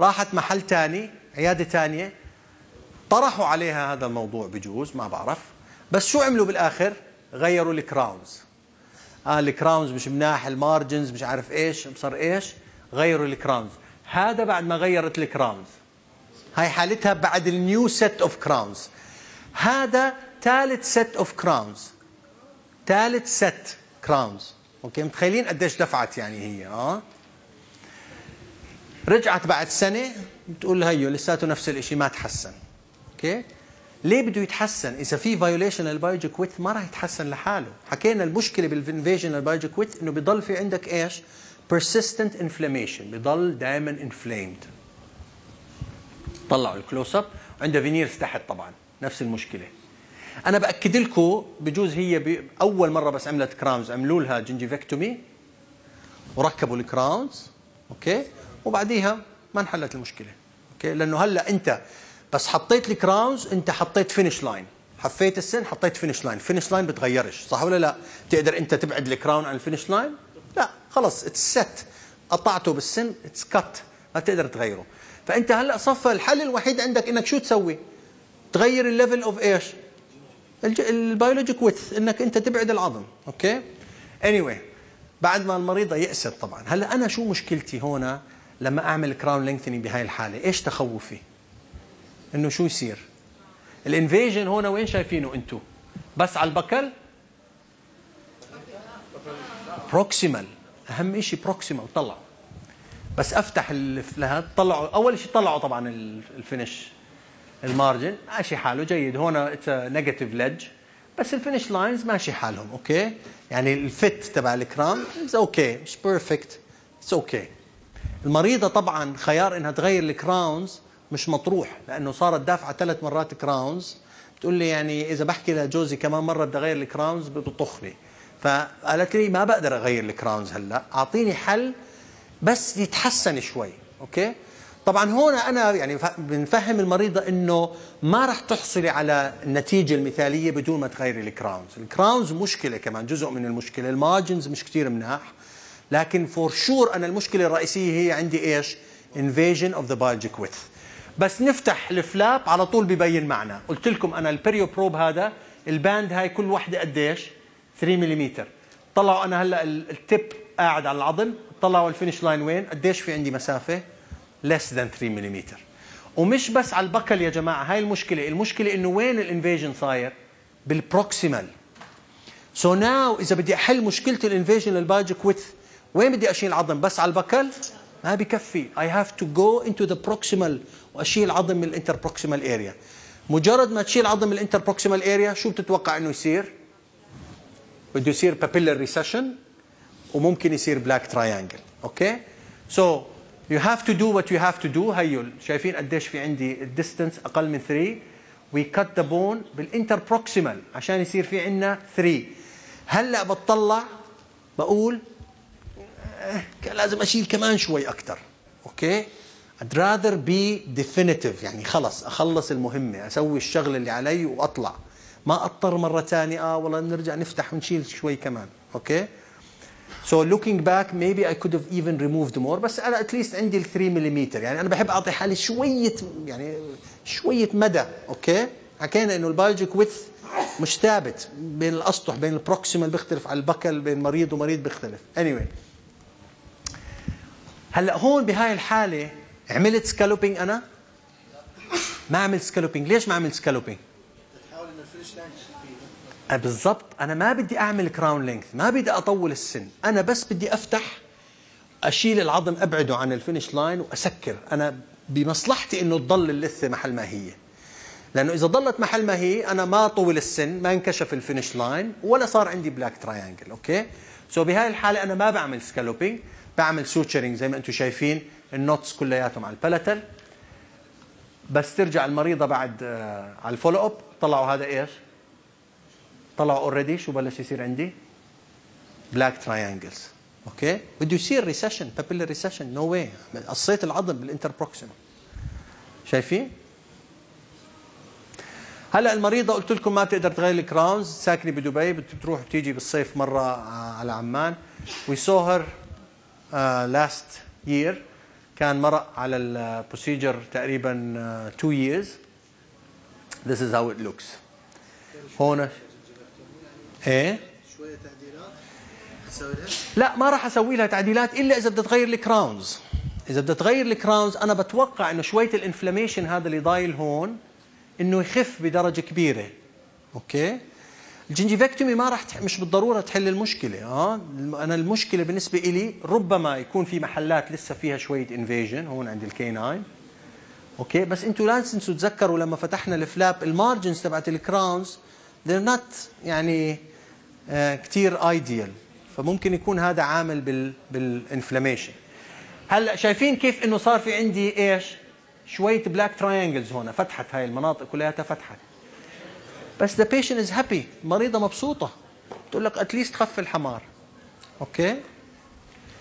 راحت محل تاني عيادة تانية. طرحوا عليها هذا الموضوع بجوز ما بعرف. بس شو عملوا بالآخر؟ غيروا ال crowns. آه ال crowns مش مناح ال margins مش عارف إيش صار إيش؟ غيروا ال crowns. هذا بعد ما غيرت ال crowns. هاي حالتها بعد ال new set of crowns هذا ثالث set of crowns ثالث set crowns okay متخيلين قديش دفعت يعني هي آه؟ رجعت بعد سنة بتقول هيو لساته نفس الشيء ما تحسن. okay؟ ليه بده يتحسن؟ إذا في violation لل biologic width ما راح يتحسن لحاله. حكينا المشكلة بال invasion لل biologic width إنه بضل في عندك إيش؟ persistent inflammation. بضل دائما inflamed. طلعوا ال close up عنده veneers تحت طبعا. نفس المشكلة. أنا بأكد لكم بجوز هي أول مرة بس عملت crowns عملوا لها gingivectomy وركبوا ال crowns okay؟ وبعديها ما انحلت المشكلة. okay؟ لأنه هلأ أنت بس حطيت ال crowns انت حطيت finish line حفيت السن حطيت finish line finish line بتغيرش صح ولا لا؟ تقدر انت تبعد ال crown عن ال finish line لا خلص it's set قطعته بالسن it's cut ما تقدر تغيره. فانت هلا صفى الحل الوحيد عندك إنك شو تسوي؟ تغير ال level of إيش ال biologic width إنك انت تبعد العظم okay any anyway, بعد ما المريضه يأست طبعا. هلا أنا شو مشكلتي هنا لما أعمل crown lengthening بهاي الحالة؟ إيش تخوفي؟ إنه شو يصير؟ ال invasion هنا وين شايفينه أنتم بس على ال buccal proximal أهم شيء proximal طلعوا. بس أفتح ال flap طلعوا. أول شيء طلعوا طبعا ال- ال finish. ال margin ماشي حاله جيد. it's negative ledge بس ال finish lines ماشي حالهم okay? يعني ال fit تبع ال crown is okay مش perfect it's okay المريضة طبعا خيار إنها تغير ال crowns مش مطروح لأنه صارت دافعة ثلاث مرات crowns بتقول لي يعني إذا بحكي لجوزي كمان مرة بدي أغير ال crowns بطخ لي فقالت لي ما بقدر أغير ال crowns هلأ أعطيني حل بس يتحسن شوي okay? طبعا هون أنا يعني بنفهم المريضة إنه ما راح تحصلي على النتيجة المثالية بدون ما تغيري ال crowns ال crowns مشكلة كمان جزء من المشكلة ال margins مش كثير مناح. لكن for sure أنا المشكلة الرئيسية هي عندي إيش؟ invasion of the biologic width بس نفتح ال flap على طول ببين معنا. قلت لكم أنا ال perio probe هذا ال band هاي كل وحدة قديش؟ 3 ملم طلعوا أنا هلأ ال- ال tip قاعد على العظم طلعوا ال finish line وين؟ قديش في عندي مسافة؟ less than 3 ملم ومش بس على ال buccal يا جماعة هاي المشكلة. المشكلة إنه وين ال invasion صاير؟ بال proximal so so now إذا بدي أحل مشكلة ال invasion لل biologic width وين بدي أشيل عظم؟ بس على ال buccal? ما بكفي. I have to go into the proximal واشيل عظم من ال interproximal area مجرد ما تشيل عظم من ال interproximal area شو بتتوقع إنه يصير؟ بده يصير papillar recession وممكن يصير black triangle okay so you have to do what you have to do هيو شايفين قديش في عندي ال distance أقل من 3 we cut the bone بال interproximal عشان يصير في عندنا 3 هلأ بتطلع بقول كان لازم أشيل كمان شوي أكثر okay I'd rather be definitive يعني خلص أخلص المهمة أسوي الشغل اللي علي وأطلع. ما أضطر مرة ثانية آه والله نرجع نفتح ونشيل شوي كمان okay? So looking back maybe I could have even removed more بس أنا at least عندي ال 3 ملم يعني أنا بحب أعطي حالي شوية يعني شوية مدى okay? حكينا انه ال biologic width مش ثابت. بين الأسطح بين ال proximal بيختلف على ال buccal بين مريض ومريض بيختلف. Anyway. هلأ هون بهاي الحالة عملت scalloping أنا؟ ما عملت scalloping ليش ما عملت scalloping تحاول ان ال finish line بالضبط. أنا ما بدي أعمل crown length ما بدي أطول السن. أنا بس بدي أفتح أشيل العظم أبعده عن ال finish line وأسكر. أنا بمصلحتي إنه تضل اللثة محل ما هي. لأنه إذا ضلت محل ما هي أنا ما طول السن ما انكشف ال finish line ولا صار عندي black triangle okay? so بهاي الحالة أنا ما بعمل scalloping بعمل suturing زي ما أنتم شايفين. ال knots كلياتهم على ال palatal بس ترجع المريضة بعد آه، على ال follow up طلعوا هذا إيش؟ طلعوا already شو بلش يصير عندي؟ black triangles okay بده يصير recession papillar recession no way قصيت العظم بال interproximal شايفين؟ هلا المريضة قلت لكم ما بتقدر تغير ال crowns ساكنة بدبي بتروح بتيجي بالصيف مرة آه، على عمان. we saw her last year كان مرق على ال procedure تقريبا 2 years. This is how it looks. هون إيه؟ شوية تعديلات. لا ما راح أسوي لها تعديلات إلا إذا بدها تغير ال crowns إذا بدها تغير ال crowns أنا بتوقع إنه شوية ال inflammation هذا اللي ضايل هون إنه يخف بدرجة كبيرة. okay? ال gingivectomy ما راح. مش بالضرورة تحل المشكلة آه؟ أنا المشكلة بالنسبة لي ربما يكون في محلات لسه فيها شوية invasion هون عند الكي 9 أوكي؟ بس أنتوا لا تنسوا تذكروا لما فتحنا ال flap ال margins تبعت ال crowns they're not يعني آه كثير ideal فممكن يكون هذا عامل بال بال inflammation هلأ شايفين كيف إنه صار في عندي إيش؟ شوية black triangles هون فتحت هاي المناطق كلها فتحت بس the patient is happy. المريضه مبسوطة. بتقول لك at least خف الاحمرار. okay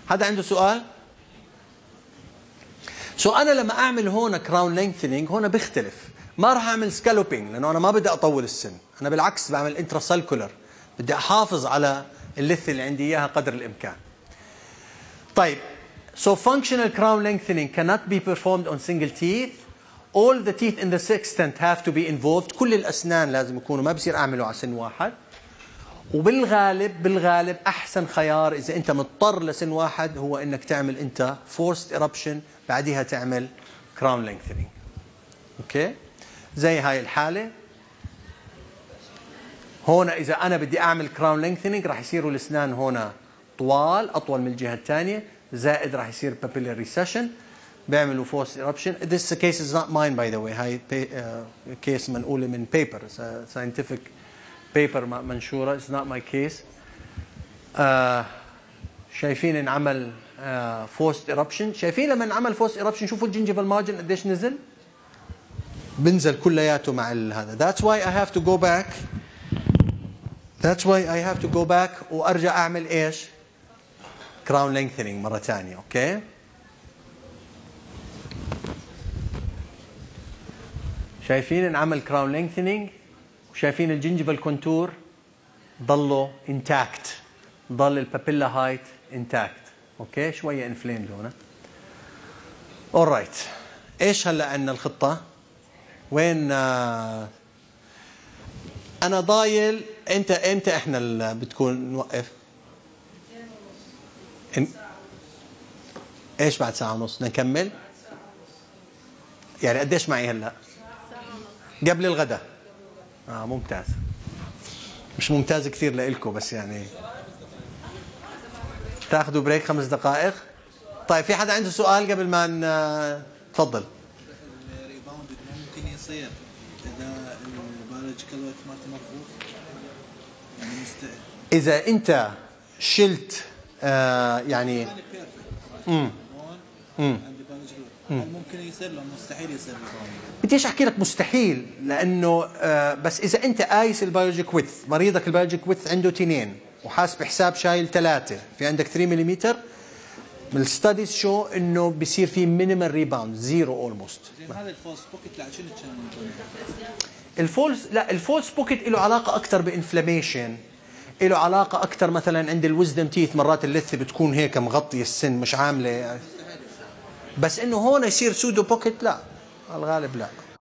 هذا عنده سؤال؟ so أنا لما أعمل هون crown lengthening هون بيختلف. ما راح أعمل scalloping لأنه أنا ما بدي أطول السن. أنا بالعكس بعمل intrasulcular بدي أحافظ على اللثة اللي عندي إياها قدر الإمكان. طيب. So functional crown lengthening cannot be performed on single teeth. All the teeth in the sextant have to be involved. كل الأسنان لازم يكونوا. ما بصير اعمله على سن واحد. وبالغالب بالغالب أحسن خيار إذا أنت مضطر لسن واحد هو إنك تعمل أنت forced eruption بعديها تعمل crown lengthening. okay زي هاي الحالة. هون إذا أنا بدي أعمل crown lengthening راح يصيروا الأسنان هون طوال أطول من الجهة الثانية. زائد راح يصير papillary recession بيعملوا forced eruption this case is not mine by the way. هاي case منقوله من paper scientific بيبر منشورة. It's not my case. آه شايفين انعمل forced eruption شايفين لما انعمل forced eruption شوفوا ال gingival margin قديش نزل؟ بنزل كلياته مع هذا. That's why I have to go back. That's why I have to go back وأرجع أعمل إيش؟ crown lengthening مرة ثانية أوكي؟ شايفين انعمل crown lengthening وشايفين ال gingival contour ضلوا intact. ضل ال papilla height intact. أوكي؟ شوية inflamed هنا alright إيش هلأ عندنا الخطة؟ وين آه أنا ضايل. أنت إمتى إحنا بتكون نوقف. إيش بعد ساعة ونص؟ نكمل؟ يعني قديش معي هلأ؟ قبل الغداء. آه ممتاز. مش ممتاز كثير لإلكم بس يعني. تاخذوا بريك خمس دقائق. طيب في حدا عنده سؤال قبل ما ن... تفضل؟ الريباوند ممكن يصير إذا البيولوجيكال مالته مرفوض يعني اذا انت شلت آه يعني امم هل ممكن يصير لو مستحيل يصير ريباوند بديش أحكي لك؟ مستحيل لأنه آه بس إذا أنت قايس البيولوجيك ويث مريضك البيولوجيك ويث عنده تنين وحاسب حساب شايل ثلاثة في عندك 3 ملم من ال studies show إنه بصير في minimal rebound zero almost زين هذا ال false pocket كان ال false لا ال false pocket له علاقة أكثر ب inflammation له علاقة أكثر مثلا عند ال wisdom teeth مرات اللثة بتكون هيك مغطية السن مش عاملة. بس إنه هون يصير pseudo pocket لا الغالب لا.